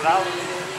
Bravo.